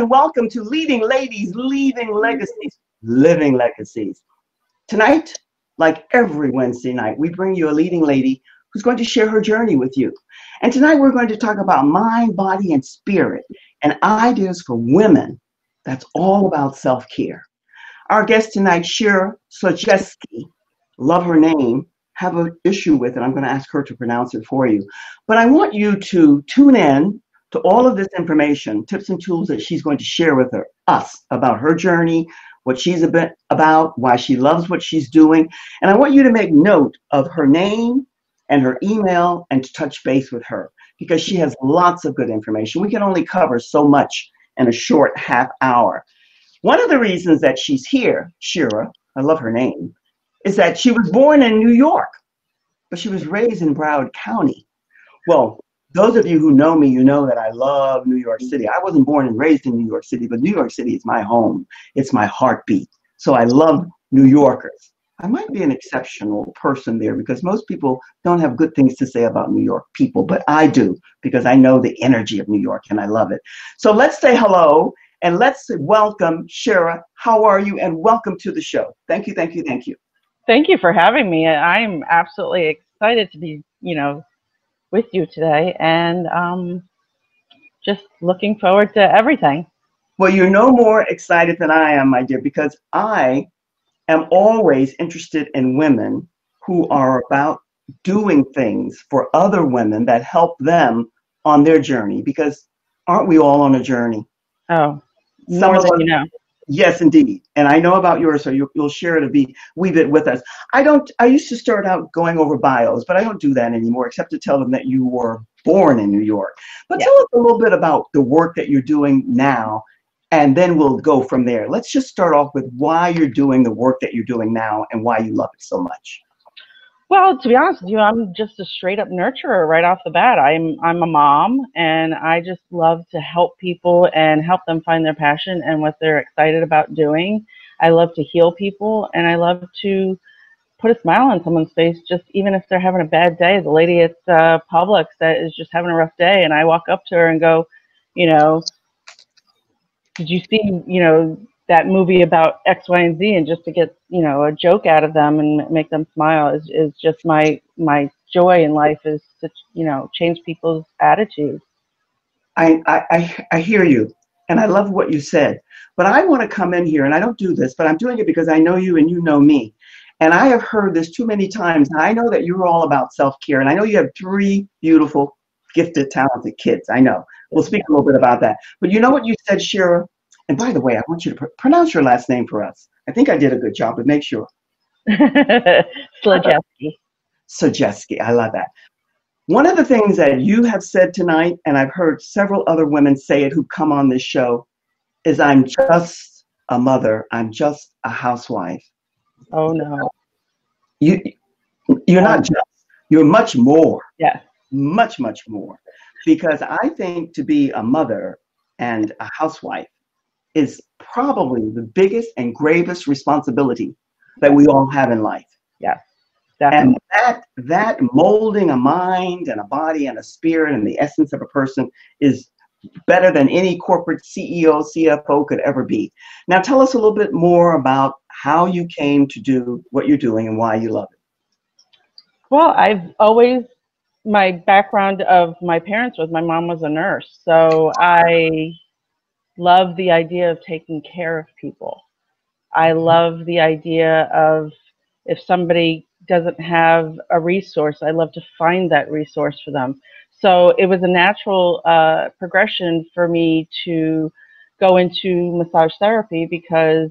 and welcome to Leading Ladies, Leaving Legacies, Living Legacies. Tonight, like every Wednesday night, we bring you a leading lady who's going to share her journey with you. And tonight we're going to talk about mind, body, and spirit and ideas for women that's all about self care. Our guest tonight, Shira Sledziewski, love her name, have an issue with it. I'm going to ask her to pronounce it for you. But I want you to tune in to all of this information, tips and tools that she's going to share with her, us about her journey, what she's about, why she loves what she's doing. And I want you to make note of her name and her email and to touch base with her because she has lots of good information. We can only cover so much in a short half hour. One of the reasons that she's here, Shira, I love her name, is that she was born in New York, but she was raised in Broward County. Well, those of you who know me, you know that I love New York City. I wasn't born and raised in New York City, but New York City is my home. It's my heartbeat. So I love New Yorkers. I might be an exceptional person there because most people don't have good things to say about New York people, but I do because I know the energy of New York and I love it. So let's say hello and let's welcome Shira. How are you? And welcome to the show. Thank you, thank you, thank you. Thank you for having me. I'm absolutely excited to be, you know, with you today and um, just looking forward to everything. Well, you're no more excited than I am, my dear, because I am always interested in women who are about doing things for other women that help them on their journey because aren't we all on a journey? Oh, more Some than you know. Yes, indeed. And I know about yours, so you, will share it a wee bit with us. I don't. I used to start out going over bios, but I don't do that anymore, except to tell them that you were born in New York. But yeah. tell us a little bit about the work that you're doing now, and then we'll go from there. Let's just start off with why you're doing the work that you're doing now and why you love it so much. Well, to be honest with you, I'm just a straight up nurturer right off the bat. I'm I'm a mom and I just love to help people and help them find their passion and what they're excited about doing. I love to heal people and I love to put a smile on someone's face just even if they're having a bad day. The lady at uh, Publix that is just having a rough day and I walk up to her and go, you know, did you see, you know, that movie about X, Y, and Z, and just to get you know a joke out of them and make them smile is is just my my joy in life is to you know change people's attitudes. I I I hear you, and I love what you said. But I want to come in here, and I don't do this, but I'm doing it because I know you and you know me. And I have heard this too many times. And I know that you're all about self care, and I know you have three beautiful, gifted, talented kids. I know. We'll speak a little bit about that. But you know what you said, Shira? And by the way, I want you to pr- pronounce your last name for us. I think I did a good job, but make sure. Sledziewski. Sledziewski. I love that. One of the things that you have said tonight, and I've heard several other women say it who come on this show, is I'm just a mother. I'm just a housewife. Oh no. You you're not just. You're much more. Yeah. Much, much more. Because I think to be a mother and a housewife is probably the biggest and gravest responsibility that we all have in life. Yeah. Definitely. And that that molding a mind and a body and a spirit and the essence of a person is better than any corporate CEO, CFO could ever be. Now tell us a little bit more about how you came to do what you're doing and why you love it. Well, I've always my background of my parents was my mom was a nurse. So I love the idea of taking care of people. I love the idea of if somebody doesn't have a resource, I love to find that resource for them. So it was a natural uh, progression for me to go into massage therapy because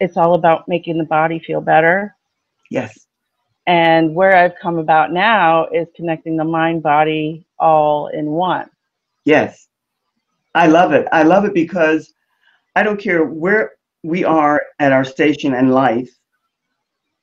it's all about making the body feel better. Yes. And where I've come about now is connecting the mind body all in one. Yes. I love it. I love it because I don't care where we are at our station in life,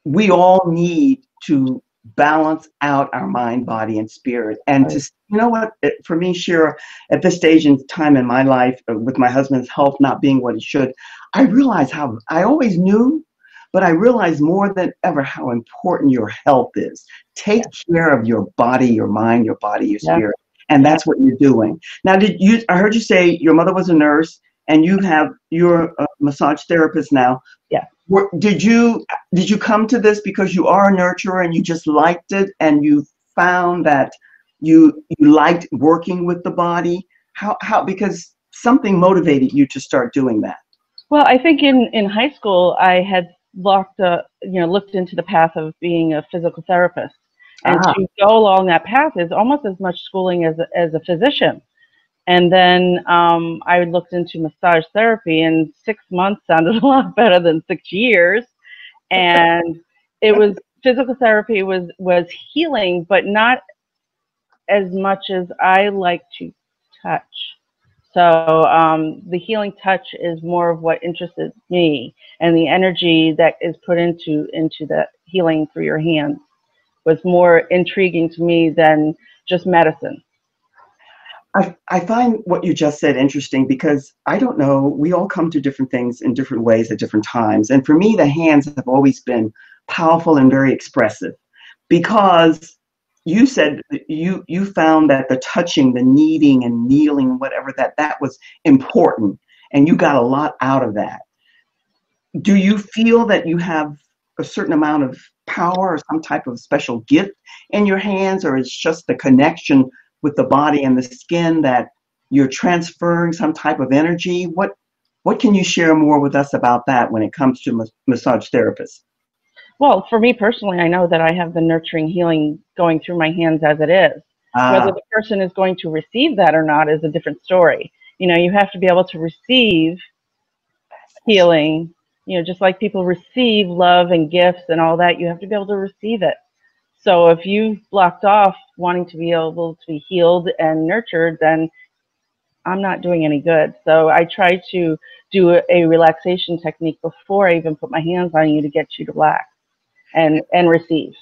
we all need to balance out our mind, body, and spirit. And right. to, you know what, for me, Shira, at this stage in time in my life, uh, with my husband's health not being what it should, I realize how I always knew, but I realize more than ever how important your health is. Take yeah. care of your body, your mind, your body, your yeah. spirit and that's what you're doing. Now, did you? I heard you say your mother was a nurse, and you have you're a massage therapist now. Yeah. Were, did you did you come to this because you are a nurturer and you just liked it and you found that you you liked working with the body? How how because something motivated you to start doing that? Well, I think in in high school I had looked uh, you know looked into the path of being a physical therapist, and Ah. to go along that path is almost as much schooling as a, as a physician. And then um, I looked into massage therapy, and six months sounded a lot better than six years. And it was physical therapy was was healing, but not as much as I like to touch. So um, the healing touch is more of what interested me, and the energy that is put into into the healing through your hands was more intriguing to me than just medicine. I, I find what you just said interesting because I don't know, we all come to different things in different ways at different times. And for me, the hands have always been powerful and very expressive because you said you you found that the touching, the kneading and kneeling, whatever that that was important and you got a lot out of that. Do you feel that you have a certain amount of power or some type of special gift in your hands or it's just the connection with the body and the skin that you're transferring some type of energy what what can you share more with us about that when it comes to mas- massage therapists Well, for me personally, I know that I have the nurturing healing going through my hands as it is. Ah, Whether the person is going to receive that or not is a different story. You know, you have to be able to receive healing. You know, just like people receive love and gifts and all that, you have to be able to receive it. So if you've blocked off wanting to be able to be healed and nurtured, then I'm not doing any good. So I try to do a, relaxation technique before I even put my hands on you to get you to relax and and receive.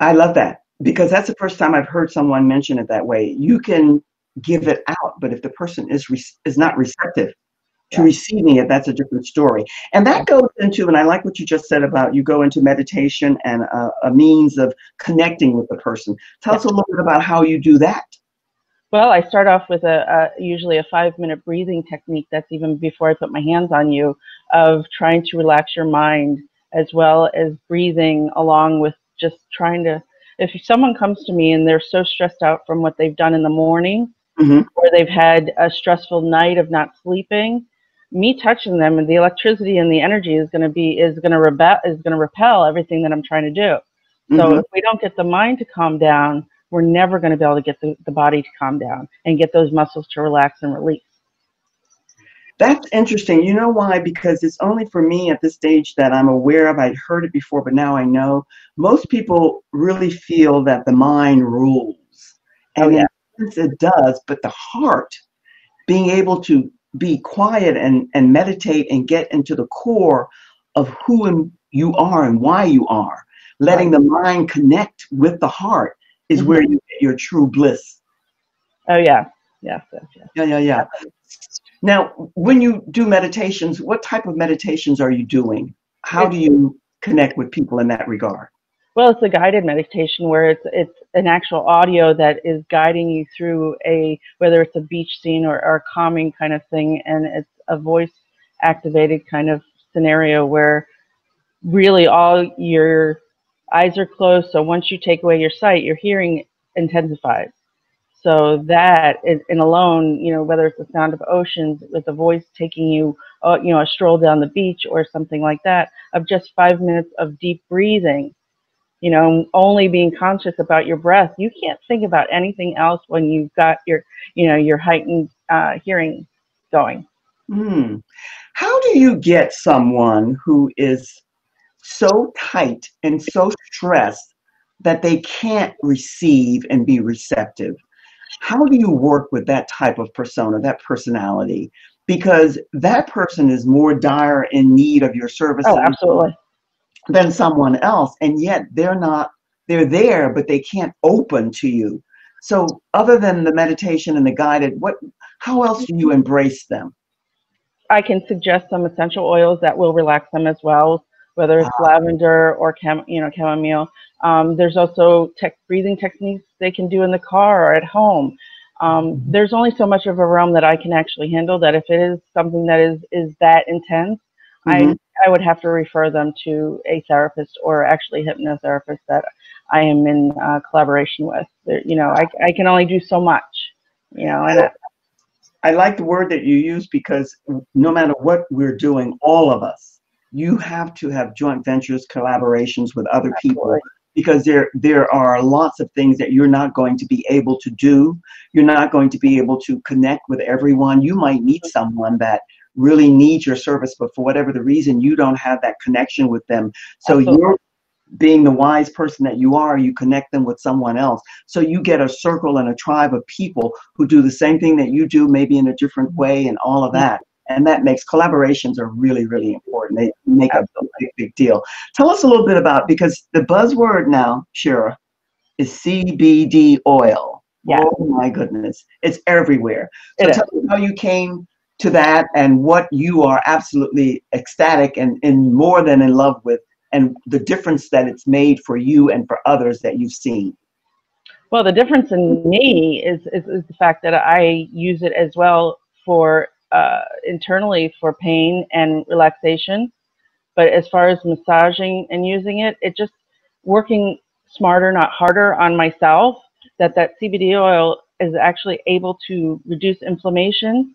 i love that because that's the first time i've heard someone mention it that way you can give it out but if the person is re- is not receptive to Yeah. receiving it that's a different story and that goes into and i like what you just said about you go into meditation and a, a means of connecting with the person tell us a little bit about how you do that Well, I start off with a, a usually a five minute breathing technique. That's even before I put my hands on you, of trying to relax your mind as well as breathing along with just trying to. If someone comes to me and they're so stressed out from what they've done in the morning, Mhm. or they've had a stressful night of not sleeping, me touching them and the electricity and the energy is going to be is going to rebel is going to repel everything that I'm trying to do. So Mhm. if we don't get the mind to calm down, we're never going to be able to get the, the body to calm down and get those muscles to relax and release. That's interesting. You know why? Because it's only for me at this stage that I'm aware of. I'd heard it before, but now I know. Most people really feel that the mind rules. And Oh, yeah. in a sense it does, but the heart, being able to be quiet and, and meditate and get into the core of who you are and why you are, letting the mind connect with the heart is Mhm. where you get your true bliss. Oh yeah, yes. Yeah, yeah, yeah. Now, when you do meditations, what type of meditations are you doing? How do you connect with people in that regard? Well, it's a guided meditation where it's it's an actual audio that is guiding you through a whether it's a beach scene or, or a calming kind of thing, and it's a voice activated kind of scenario where really all your eyes are closed. So once you take away your sight, your hearing intensifies. So that is, and alone, you know, whether it's the sound of oceans with the voice taking you, uh, you know, a stroll down the beach or something like that, of just five minutes of deep breathing, you know, only being conscious about your breath. You can't think about anything else when you've got your, you know, your heightened uh, hearing going. Hmm. How do you get someone who is so tight and so stressed that they can't receive and be receptive? How do you work with that type of persona, that personality? Because that person is more dire in need of your services Oh, absolutely. Than someone else, and yet they're not, they're there, but they can't open to you. So, other than the meditation and the guided, what, how else do you embrace them? I can suggest some essential oils that will relax them as well, whether it's lavender or cam, you know, chamomile. Um, there's also tech breathing techniques they can do in the car or at home. Um, there's only so much of a realm that I can actually handle. That if it is something that is is that intense, Mhm. I I would have to refer them to a therapist or actually hypnotherapist that I am in uh, collaboration with. You know, I I can only do so much. You know, and I like the word that you use because no matter what we're doing, all of us, you have to have joint ventures, collaborations with other people Absolutely. because there there are lots of things that you're not going to be able to do. You're not going to be able to connect with everyone. You might meet someone that really need your service, but for whatever the reason, you don't have that connection with them. So Absolutely. you're being the wise person that you are, you connect them with someone else. So you get a circle and a tribe of people who do the same thing that you do, maybe in a different mm-hmm. way, and all of that. And that makes collaborations are really, really important. They make a big, big deal. Tell us a little bit about because the buzzword now, Shira, is CBD oil. Yeah. Oh my goodness, it's everywhere. So It tell me how you came to that and what you are absolutely ecstatic and, and more than in love with, and the difference that it's made for you and for others that you've seen. Well, the difference in me is, is, is the fact that I use it as well for uh, internally for pain and relaxation. But as far as massaging and using it, it just working smarter, not harder on myself. That that CBD oil is actually able to reduce inflammation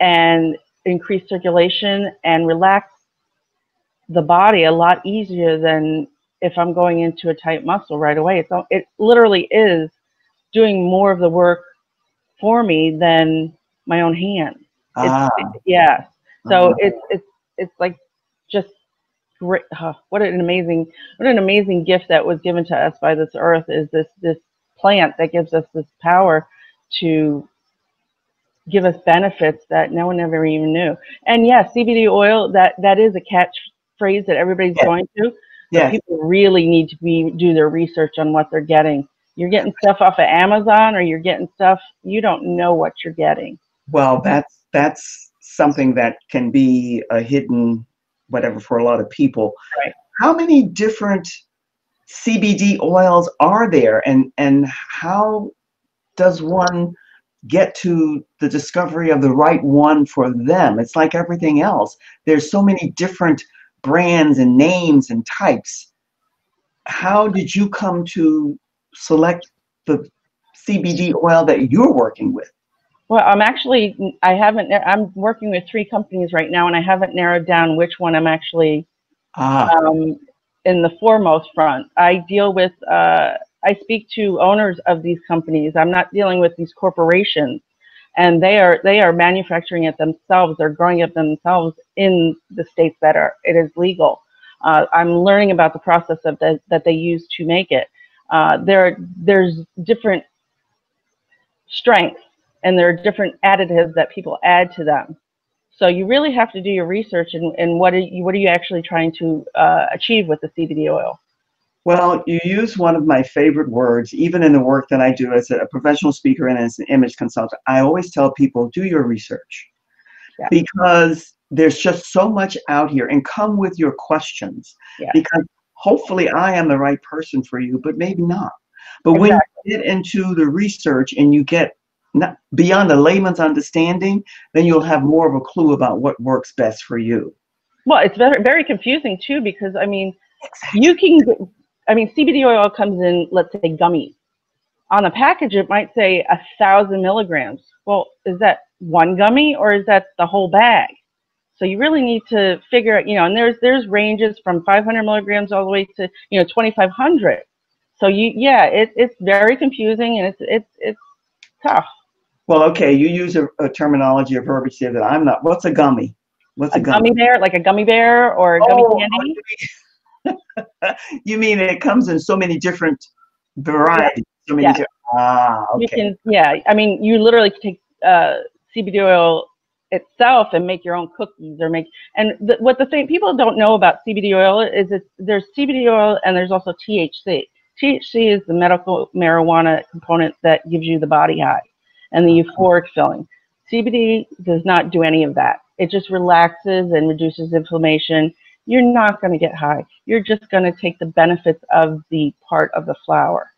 and increase circulation and relax the body a lot easier than if I'm going into a tight muscle right away. It's, it literally is doing more of the work for me than my own hand. It's, Ah, yeah. So uh-huh. it's it's it's like just great. huh, what an amazing what an amazing gift that was given to us by this earth is this this plant that gives us this power to give us benefits that no one ever even knew. And yes, CBD oil that that is a catchphrase that everybody's Yeah. going to. yes. People really need to be do their research on what they're getting. You're getting stuff off of Amazon or you're getting stuff you don't know what you're getting. Well, that's that's something that can be a hidden whatever for a lot of people. Right. How many different CBD oils are there, and and how does one get to the discovery of the right one for them? It's like everything else. There's so many different brands and names and types. How did you come to select the CBD oil that you're working with? Well, I'm actually I haven't I'm working with three companies right now and I haven't narrowed down which one I'm actually Ah, um, in the foremost front. I deal with, uh, I speak to owners of these companies. I'm not dealing with these corporations, and they are they are manufacturing it themselves. They're growing it themselves in the states that are it is legal. Uh, I'm learning about the process of the, that they use to make it. Uh, there there's different strengths and there are different additives that people add to them. So you really have to do your research and, and what are you what are you actually trying to uh, achieve with the CBD oil? Well, you use one of my favorite words, even in the work that I do as a professional speaker and as an image consultant. I always tell people do your research Yeah. because there's just so much out here and come with your questions Yeah. because hopefully I am the right person for you, but maybe not. But when you get into the research and you get not, beyond a layman's understanding, then you'll have more of a clue about what works best for you. Well, it's very very confusing too because I mean you can get, I mean CBD oil comes in let's say gummies. On the package it might say a thousand milligrams. Well, is that one gummy or is that the whole bag? So you really need to figure out, you know, and there's there's ranges from 500 milligrams all the way to you know 2,500. So you yeah, it, it's very confusing and it's it's it's tough. Well, okay, you use a, a terminology, a verbiage that I'm not. What's a gummy? What's a, A gummy bear, like a gummy bear or a gummy Oh, candy. you mean it comes in so many different varieties? So many Yeah. different. Ah, You okay. can, yeah. I mean, you literally can take uh, CBD oil itself and make your own cookies or make. And the, what the thing people don't know about CBD oil is it's there's CBD oil and there's also THC. THC is the medical marijuana component that gives you the body high and the euphoric feeling. CBD does not do any of that. It just relaxes and reduces inflammation. You're not going to get high. You're just going to take the benefits of the part of the flower.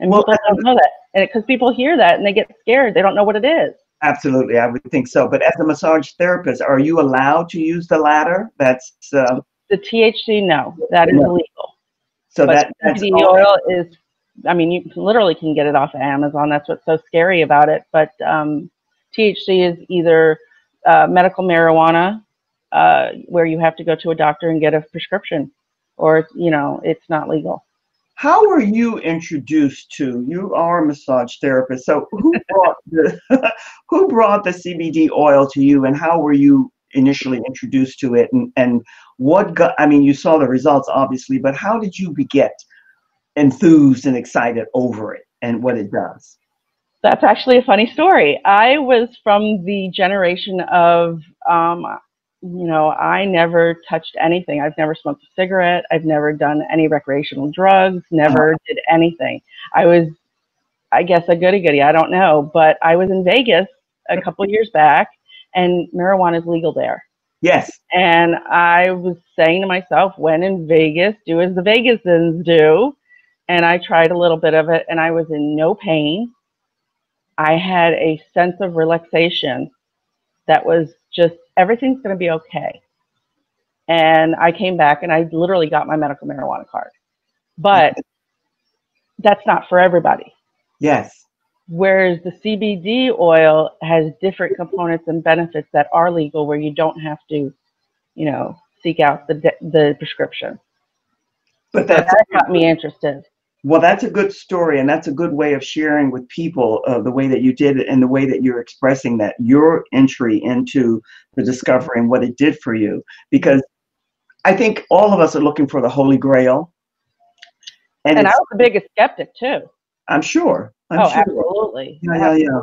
And well, people don't know that. And because people hear that and they get scared, they don't know what it is. Absolutely, I would think so. But as a massage therapist, are you allowed to use the latter? That's uh, the THC. No, that is no. illegal. So but that that's CBD oil is. I mean, you literally can get it off of Amazon. That's what's so scary about it. But um, THC is either uh, medical marijuana, uh, where you have to go to a doctor and get a prescription, or you know, it's not legal. How were you introduced to? You are a massage therapist, so who brought the who brought the CBD oil to you, and how were you initially introduced to it, and and what got? I mean, you saw the results obviously, but how did you get enthused and excited over it and what it does? That's actually a funny story. I was from the generation of um, you know, I never touched anything. I've never smoked a cigarette. I've never done any recreational drugs, never uh-huh. did anything. I was, I guess, a goody goody. I don't know. But I was in Vegas a couple years back, and marijuana is legal there. Yes. And I was saying to myself, when in Vegas, do as the Vegasans do. And I tried a little bit of it, and I was in no pain. I had a sense of relaxation that was just everything's going to be okay. And I came back and I literally got my medical marijuana card. But that's not for everybody. Yes. Whereas the CBD oil has different components and benefits that are legal where you don't have to, you know, seek out the the prescription. But that's, that got me interested. Well, that's a good story, and that's a good way of sharing with people uh, the way that you did it and the way that you're expressing that your entry into the discovery and what it did for you. Because I think all of us are looking for the Holy Grail. And, and I was the biggest skeptic too. I'm sure. I'm oh, sure. absolutely. Yeah, yeah, yeah.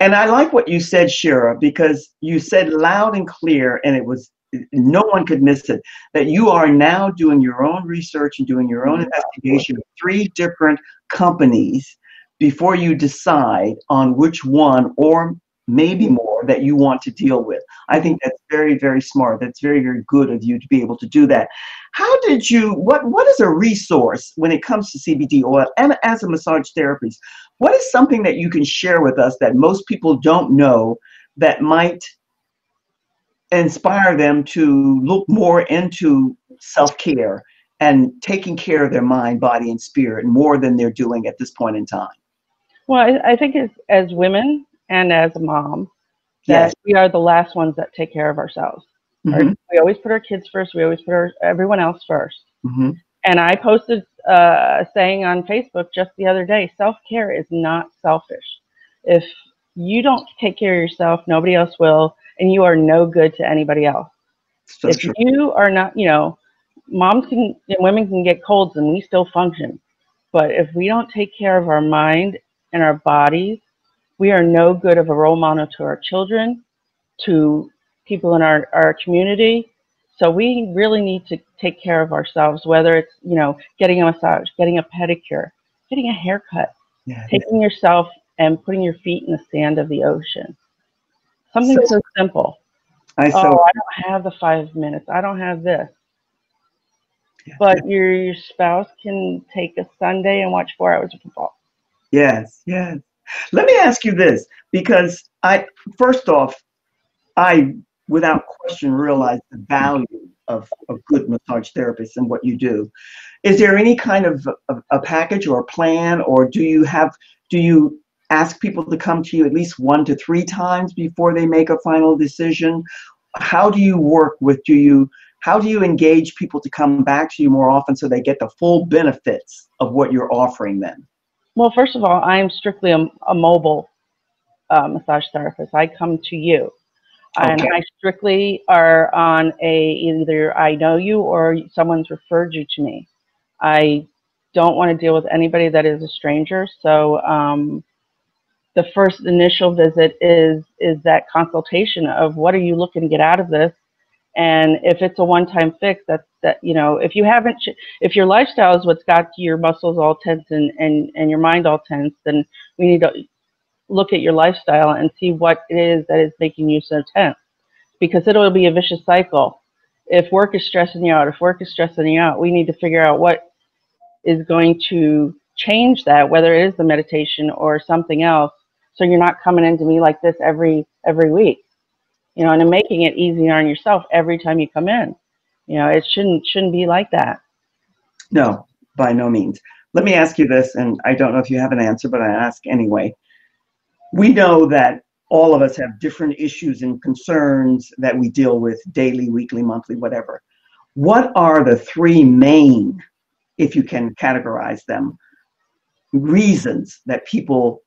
And I like what you said, Shira, because you said loud and clear, and it was no one could miss it that you are now doing your own research and doing your own mm-hmm. investigation of three different companies before you decide on which one or maybe more that you want to deal with. I think that's very, very smart. That's very, very good of you to be able to do that. How did you, what, what is a resource when it comes to CBD oil and as a massage therapist? What is something that you can share with us that most people don't know that might inspire them to look more into self care and taking care of their mind, body, and spirit more than they're doing at this point in time? Well, I, I think as, as women and as a mom, that yes. we are the last ones that take care of ourselves. Mm-hmm. We always put our kids first. We always put our, everyone else 1st mm-hmm. And I posted uh, a saying on Facebook just the other day: self care is not selfish. If you don't take care of yourself, nobody else will and you are no good to anybody else. So if true. you are not, you know, moms can and women can get colds and we still function. But if we don't take care of our mind and our bodies, we are no good of a role model to our children, to people in our, our community. So we really need to take care of ourselves, whether it's, you know, getting a massage, getting a pedicure, getting a haircut, yeah, taking yeah. yourself and putting your feet in the sand of the ocean. Something so, so simple. I so, oh, I don't have the five minutes. I don't have this. Yeah, but your your spouse can take a Sunday and watch four hours of football. Yes, yes. Let me ask you this, because I first off, I without question realize the value of a good massage therapist and what you do. Is there any kind of a, a package or a plan, or do you have do you ask people to come to you at least one to three times before they make a final decision? How do you work with, do you, how do you engage people to come back to you more often so they get the full benefits of what you're offering them? Well, first of all, I am strictly a, a mobile uh, massage therapist. I come to you. Okay. And I strictly are on a either I know you or someone's referred you to me. I don't want to deal with anybody that is a stranger. So um, the first initial visit is is that consultation of what are you looking to get out of this? And if it's a one-time fix that's that you know if you haven't if your lifestyle is what's got your muscles all tense and, and and your mind all tense then we need to look at your lifestyle and see what it is that is making you so tense. Because it'll be a vicious cycle. If work is stressing you out if work is stressing you out we need to figure out what is going to change that, whether it is the meditation or something else, so you're not coming into me like this every every week, you know, and making it easier on yourself every time you come in. You know, it shouldn't shouldn't be like that. No, by no means. Let me ask you this, and I don't know if you have an answer, but I ask anyway. We know that all of us have different issues and concerns that we deal with daily, weekly, monthly, whatever. What are the three main, if you can categorize them, reasons that people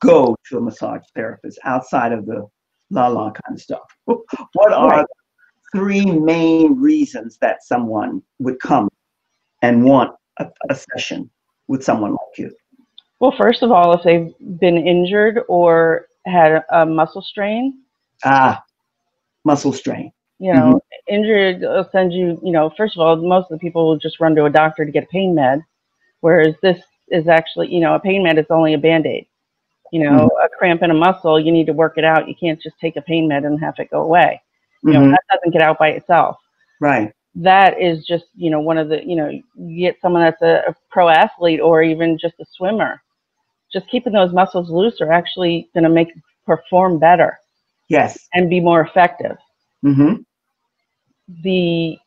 go to a massage therapist outside of the la la kind of stuff? What are three main reasons that someone would come and want a, a session with someone like you? Well, first of all, if they've been injured or had a muscle strain. Ah, muscle strain. You know, mm-hmm. injured will send you, you know, first of all, most of the people will just run to a doctor to get a pain med, whereas this is actually, you know, a pain med is only a band aid. You know, mm-hmm. a cramp in a muscle, you need to work it out. You can't just take a pain med and have it go away. You mm-hmm. know, that doesn't get out by itself. Right. That is just, you know, one of the, you know, you get someone that's a, a pro athlete or even just a swimmer just keeping those muscles loose are actually going to make perform better. Yes. And be more effective. Mm-hmm. The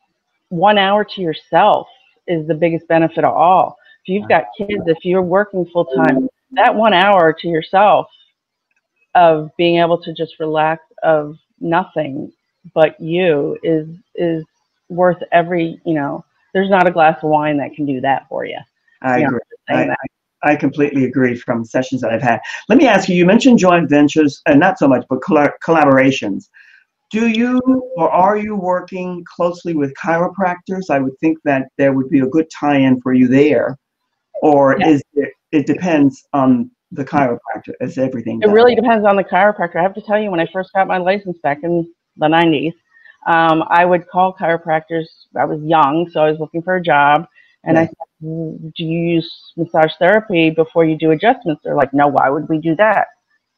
one hour to yourself is the biggest benefit of all. If you've got kids, if you're working full time, that one hour to yourself of being able to just relax of nothing but you is is worth every you know there's not a glass of wine that can do that for you. I agree. I, I completely agree from sessions that I've had. Let me ask you, you mentioned joint ventures, and not so much, but collaborations. Do you or are you working closely with chiropractors? I would think that there would be a good tie-in for you there. Or is it, it depends on the chiropractor as everything It really depends on the chiropractor. I have to tell you, when I first got my license back in the 90s, um, I would call chiropractors. I was young, so I was looking for a job. And I said, do you use massage therapy before you do adjustments? They're like, no, why would we do that?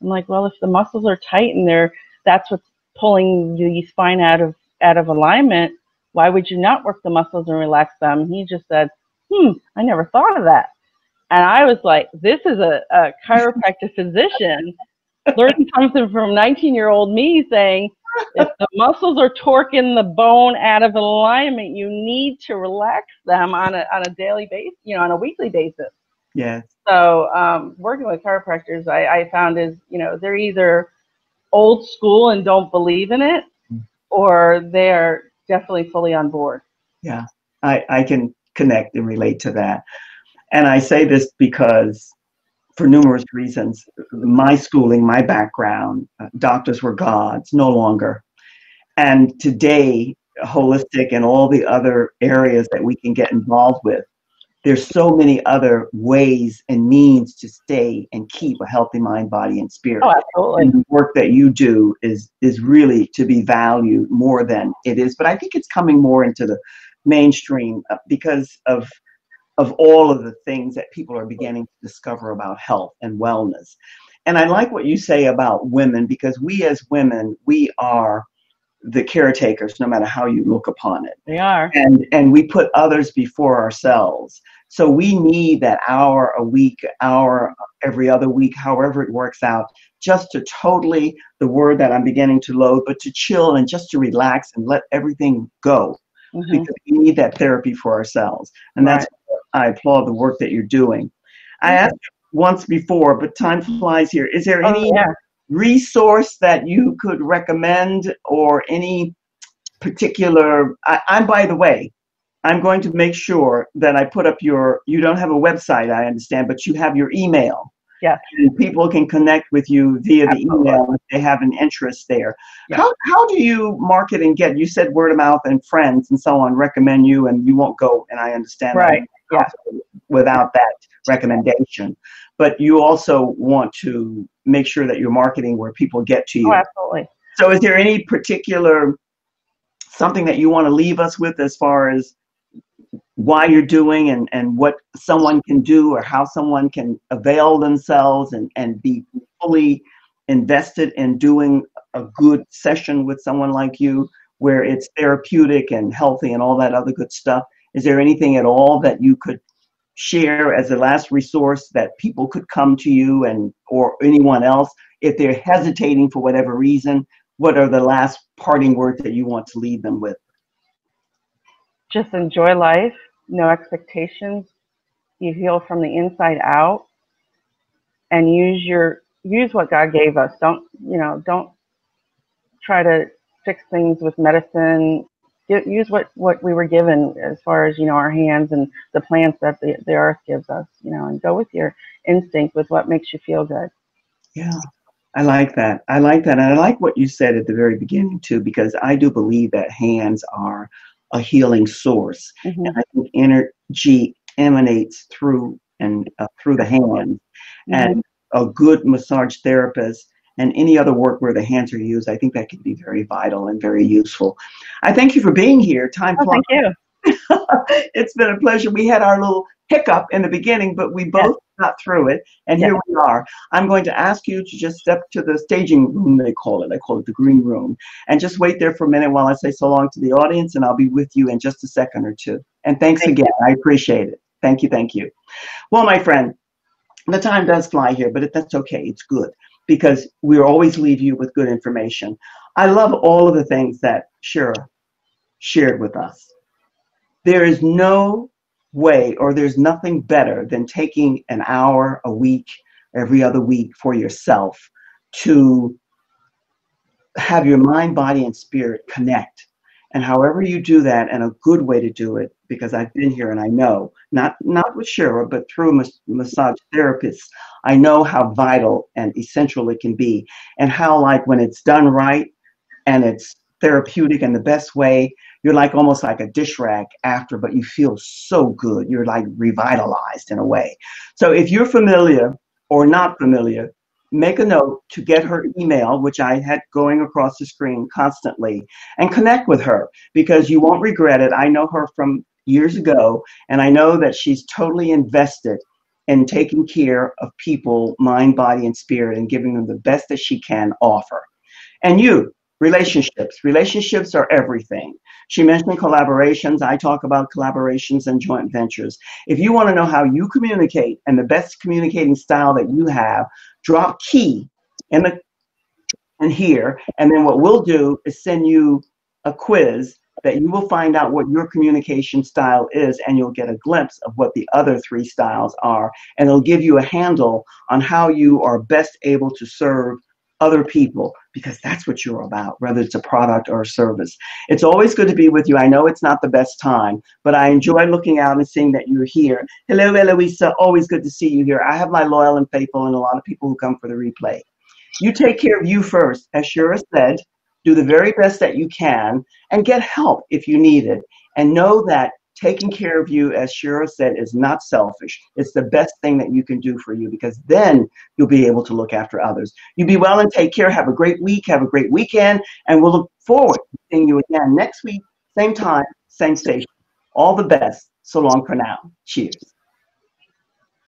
I'm like, well, if the muscles are tight and they're, that's what's pulling the spine out of, out of alignment, why would you not work the muscles and relax them? He just said, hmm, I never thought of that. And I was like, this is a, a chiropractic physician learning something from 19 year old me saying, if the muscles are torquing the bone out of alignment, you need to relax them on a, on a daily basis, you know, on a weekly basis. Yes. So um, working with chiropractors, I, I found is, you know, they're either old school and don't believe in it, or they're definitely fully on board. Yeah, I, I can connect and relate to that. And I say this because for numerous reasons. My schooling, my background, uh, doctors were gods, no longer. And today, holistic and all the other areas that we can get involved with, there's so many other ways and means to stay and keep a healthy mind, body, and spirit. Oh, absolutely. And the work that you do is is really to be valued more than it is. But I think it's coming more into the mainstream uh, because of of all of the things that people are beginning to discover about health and wellness. And I like what you say about women because we as women, we are the caretakers no matter how you look upon it. They are. And and we put others before ourselves. So we need that hour a week, hour every other week, however it works out, just to totally the word that I'm beginning to load, but to chill and just to relax and let everything go. Mm-hmm. Because we need that therapy for ourselves. And right. that's I applaud the work that you're doing. I asked once before, but time flies here. Is there oh, any oh, yeah. resource that you could recommend or any particular? I, I'm, by the way, I'm going to make sure that I put up your, you don't have a website, I understand, but you have your email. Yes. And people can connect with you via the Absolutely. email if they have an interest there. Yes. How, how do you market and get, you said word of mouth and friends and so on recommend you and you won't go, and I understand right. that yeah. without that recommendation. But you also want to make sure that you're marketing where people get to you. Oh, absolutely. So is there any particular something that you want to leave us with as far as why you're doing and, and what someone can do or how someone can avail themselves and, and be fully invested in doing a good session with someone like you where it's therapeutic and healthy and all that other good stuff is there anything at all that you could share as a last resource that people could come to you and or anyone else if they're hesitating for whatever reason? What are the last parting words that you want to leave them with? Just enjoy life, no expectations. You heal from the inside out and use your use what God gave us. Don't, you know, don't try to fix things with medicine use what what we were given as far as you know our hands and the plants that the, the earth gives us you know and go with your instinct with what makes you feel good. Yeah i like that. I like that. And i like what you said at the very beginning too because i do believe that hands are a healing source. Mm-hmm. and i think energy emanates through and uh, through the hands. Mm-hmm. and a good massage therapist and any other work where the hands are used, I think that can be very vital and very useful. I thank you for being here. Time oh, Thank you. it's been a pleasure. We had our little hiccup in the beginning, but we both yes. got through it, and yes. here we are. I'm going to ask you to just step to the staging room, they call it. I call it the green room, and just wait there for a minute while I say so long to the audience, and I'll be with you in just a second or two. And thanks thank again. You. I appreciate it. Thank you. Thank you. Well, my friend, the time does fly here, but that's okay. It's good because we always leave you with good information. I love all of the things that Shira shared with us. There is no way or there's nothing better than taking an hour a week, every other week for yourself to have your mind, body, and spirit connect and however you do that, and a good way to do it, because I've been here and I know, not not with Shira, but through mas- massage therapists, I know how vital and essential it can be, and how like when it's done right, and it's therapeutic and the best way, you're like almost like a dish rag after, but you feel so good. You're like revitalized in a way. So if you're familiar or not familiar make a note to get her email, which I had going across the screen constantly, and connect with her because you won't regret it. I know her from years ago, and I know that she's totally invested in taking care of people, mind, body, and spirit, and giving them the best that she can offer. And you, relationships. Relationships are everything. She mentioned collaborations. I talk about collaborations and joint ventures. If you want to know how you communicate and the best communicating style that you have, drop key in the and here, and then what we'll do is send you a quiz that you will find out what your communication style is and you'll get a glimpse of what the other three styles are and it'll give you a handle on how you are best able to serve other people because that's what you're about, whether it's a product or a service. It's always good to be with you. I know it's not the best time, but I enjoy looking out and seeing that you're here. Hello, Eloisa. Always good to see you here. I have my loyal and faithful and a lot of people who come for the replay. You take care of you first. As Shira said, do the very best that you can and get help if you need it. And know that taking care of you, as Shira said, is not selfish. It's the best thing that you can do for you because then you'll be able to look after others. You be well and take care. Have a great week. Have a great weekend. And we'll look forward to seeing you again next week, same time, same station. All the best. So long for now. Cheers.